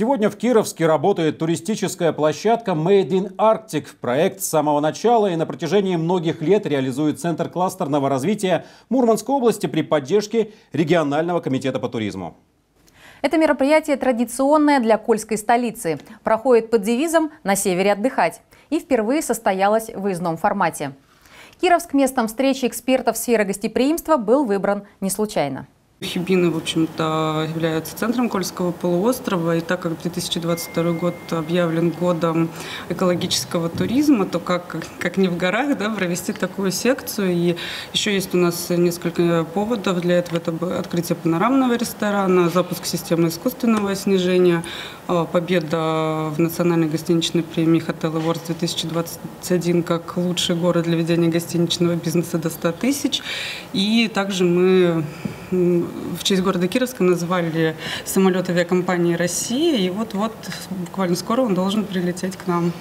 Сегодня в Кировске работает туристическая площадка Made in Arctic. Проект с самого начала и на протяжении многих лет реализует Центр кластерного развития Мурманской области при поддержке регионального комитета по туризму. Это мероприятие традиционное для Кольской столицы. Проходит под девизом «На севере отдыхать» и впервые состоялось в выездном формате. Кировск местом встречи экспертов сферы гостеприимства был выбран не случайно. Хибины, в общем-то, являются центром Кольского полуострова, и так как 2022 год объявлен годом экологического туризма, то как, как не в горах да, провести такую секцию. И еще есть у нас несколько поводов для этого. Это открытие панорамного ресторана, запуск системы искусственного снижения, а, победа в национальной гостиничной премии Hotel Awards 2021 как лучший город для ведения гостиничного бизнеса до 100 тысяч. И также мы в честь города Кировска назвали самолет авиакомпании «Россия», и вот-вот буквально скоро он должен прилететь к нам.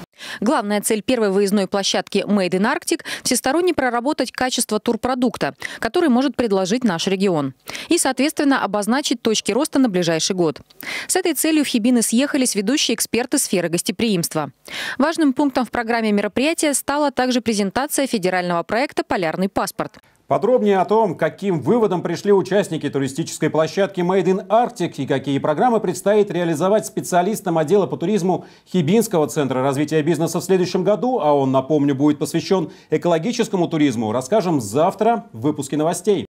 Главная цель первой выездной площадки Made in Arctic – всесторонне проработать качество турпродукта, который может предложить наш регион. И, соответственно, обозначить точки роста на ближайший год. С этой целью в Хибины съехались ведущие эксперты сферы гостеприимства. Важным пунктом в программе мероприятия стала также презентация федерального проекта «Полярный паспорт». Подробнее о том, каким выводом пришли участники туристической площадки Made in Arctic и какие программы предстоит реализовать специалистам отдела по туризму Хибинского центра развития бизнеса в следующем году, а он, напомню, будет посвящен экологическому туризму, расскажем завтра в выпуске новостей.